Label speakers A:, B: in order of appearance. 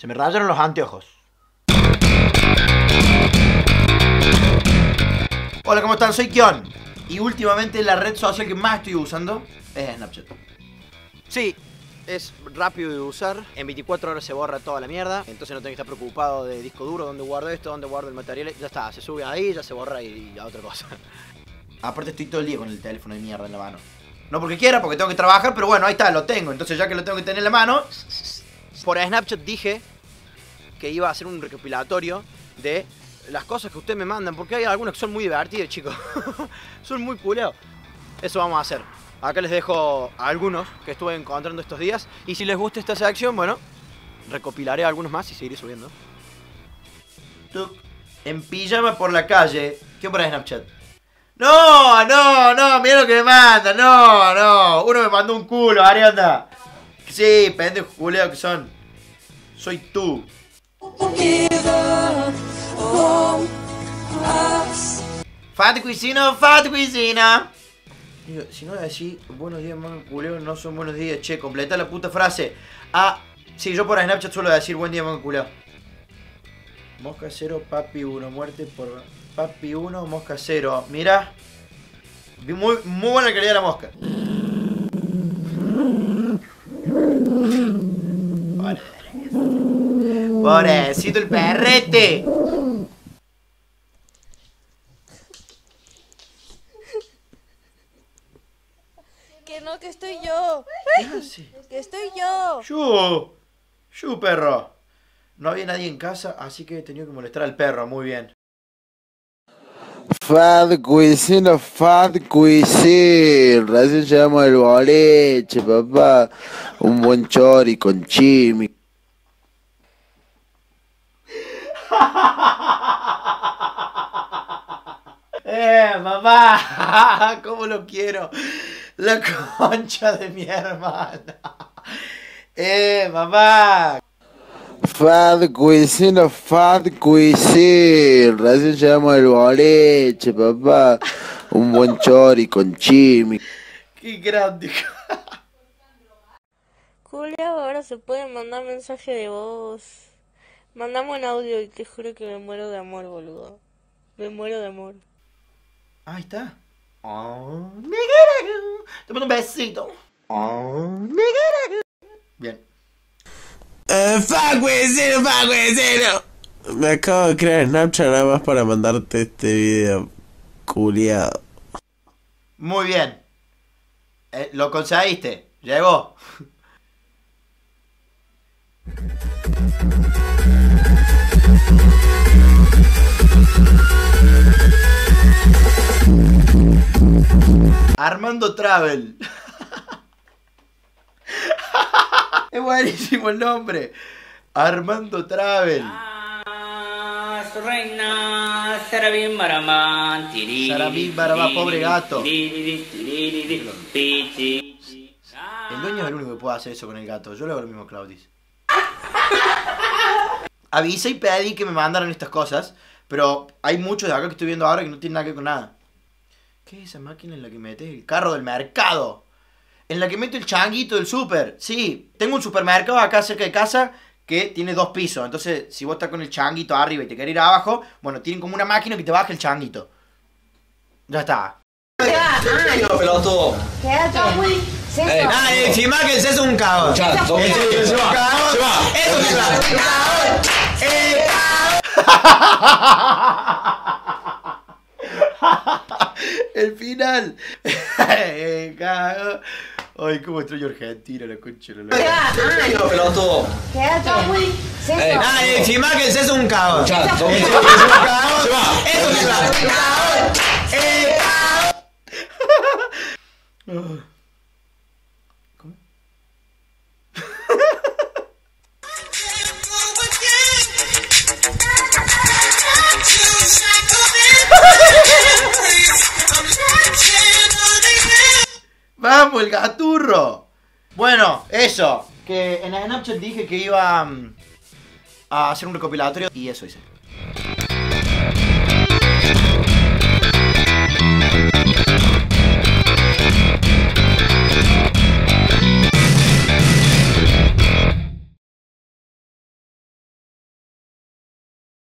A: Se me rayaron los anteojos. Hola, ¿cómo están? Soy Kion. Y últimamente la red social que más estoy usando es Snapchat. Sí, es rápido de usar. En 24 horas se borra toda la mierda. Entonces no tengo que estar preocupado de disco duro, dónde guardo esto, dónde guardo el material. Ya está, se sube ahí, ya se borra y, a otra cosa. Aparte estoy todo el día con el teléfono de mierda en la mano. No porque quiera, porque tengo que trabajar, pero bueno, ahí está, lo tengo. Entonces ya que lo tengo que tener en la mano... Por Snapchat dije que iba a hacer un recopilatorio de las cosas que ustedes me mandan, porque hay algunas que son muy divertidas, chicos. son muy culeados. Eso vamos a hacer. Acá les dejo algunos que estuve encontrando estos días. Y si les gusta esta sección, bueno, recopilaré algunos más y seguiré subiendo. En pijama por la calle. ¿Qué por Snapchat? No, no, no, mira lo que me manda. No, no. Uno me mandó un culo, Arianda. Sí, pendejos culeados que son. Soy tú. Fat cuisina, fat cuisina. si no es así, buenos días, manga culeo, no son buenos días. Che, completa la puta frase. Ah, sí, yo por Snapchat suelo decir buen día, manga culeo. Mosca cero, papi 1, muerte por papi 1, mosca cero. Mira. Muy, muy buena calidad la mosca. Pobrecito el perrete.
B: Que no, que estoy yo. Que estoy yo.
A: Yo. Yo, perro. No había nadie en casa, así que he tenido que molestar al perro. Muy bien.
C: Fat cuisine, fat cuisine. Recién llegamos el boleche, papá. Un buen chori con chimi.
A: ¡Eh, mamá! ¿Cómo lo quiero? La concha de mi hermana. ¡Eh, mamá!
C: Fat cuisine, fat cuisine. Recién llegamos el boleche, papá. Un buen chori con chimi.
A: ¡Qué grande!
B: Julio, ahora se puede mandar mensaje de voz. Mandame un audio y te juro que me muero de amor, boludo. Me muero de amor.
A: Ahí está. Oh, Te mando un besito. Oh, Bien.
D: Uh, fuck, vecino, fuck, vecino. Me acabo de crear Snapchat nada más para mandarte este video. Culiado.
A: Muy bien. Eh, lo conseguiste. Llegó. Armando Travel. es buenísimo el nombre. Armando Travel.
E: Reina, Sarabín Baramán.
A: Sarabín Baramán, pobre gato. El dueño es el único que puede hacer eso con el gato. Yo lo hago lo mismo, Claudis. Avisa y pedí que me mandaran estas cosas. Pero hay muchos de acá que estoy viendo ahora que no tienen nada que ver con nada. ¿Qué es esa máquina en la que metes el carro del mercado? En la que meto el changuito del súper. Sí, tengo un supermercado acá cerca de casa que tiene dos pisos. Entonces, si vos estás con el changuito arriba y te querés ir abajo, bueno, tienen como una máquina que te baja el changuito. Ya está.
F: No, pelotudo.
G: Quédate.
F: Eh,
A: Ah, encima que ese es un
F: va.
A: Eso es un caos. El final. Ay, cómo extraño Argentina, la concha de la
F: pelotudo.
G: Quédate.
A: Encima que ese es un
F: minutos,
A: es un
F: va.
A: Eso es un caos. ¡Vamos, el gaturro! Bueno, eso. Que en Snapchat dije que iba mm, a hacer un recopilatorio y eso hice.